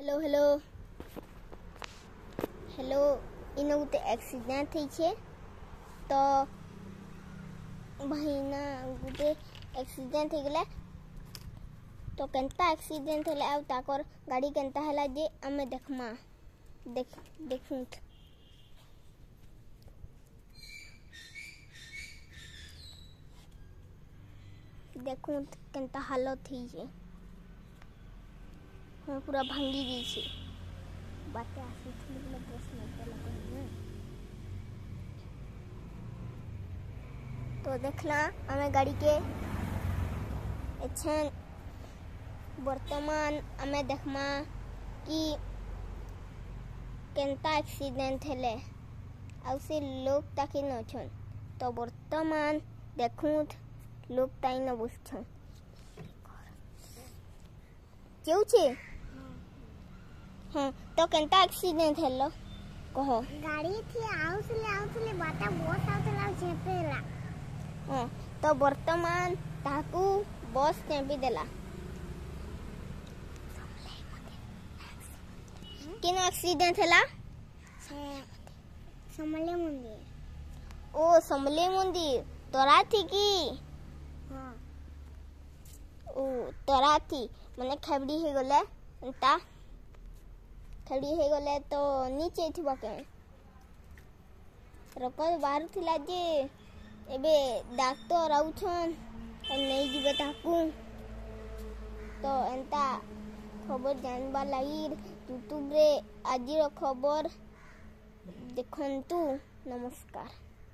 Hello hello hello इन गोटे accident हो तो भाईना गोटे एक्सीडेंट होगा तो केन्ता एक्सीडेंट है आउ ताकर गाड़ी केन्ता है जे आम देखमा देख देख देख के हालत हो પૂરા ભાંગી ગઈ છે બાકી આ સુધી મતલબ દસ મિનિટ પહેલાં કહ્યું तो देखना हमें गाड़ी के अच्छे वर्तमान हमें देखना कि केनता एक्सीडेंट हेले आउ से लोग ताकि न छन तो वर्तमान देखूँ लोग ताई न बुझ बुझछन क्यों छे ତ କେନ୍ତା ଆକ୍ସିଡେଣ୍ଟ ହେଲ କହ ଗାଡି ଥି ଆଉଥିଲେ ଆଉଥିଲେ ବାଟା ବସ୍ ଆଉଥିଲା ଆଉ ଚେପେଲା ହଁ ତ ବର୍ତ୍ତମାନ ତାହାକୁ ବସ୍ ଚେମ୍ପି ଦେଲା କେନ ଆକ୍ସିଡେଣ୍ଟ ହେଲା ସେ ସମଲେ ମନ୍ଦିର ଓ ସମଲେଇ ମନ୍ଦିର ତରାଥି କି ହଁ ଓ ତରାଥି ମାନେ ଖେବଡ଼ି ହେଇଗଲେ ଏନ୍ତା ଖେବଡ଼ି ହେଇଗଲେ ତ ନିଚେ ଥିବା କେଁ? ରକତ ବାହାରୁଥିଲା ଯେ ଏବେ ଡାକ୍ତର ଆଉଛନ୍ ଆଉ ନେଇଯିବେ ତାକୁ। ତ ଏନ୍ତା ଖବର ଜାଣିବାର ଲାଗି ୟୁଟ୍ୟୁବରେ ଆଜିର ଖବର ଦେଖନ୍ତୁ। ନମସ୍କାର।